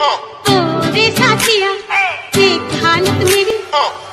Oh. ओ रे साथिया देख हालत मेरी। oh.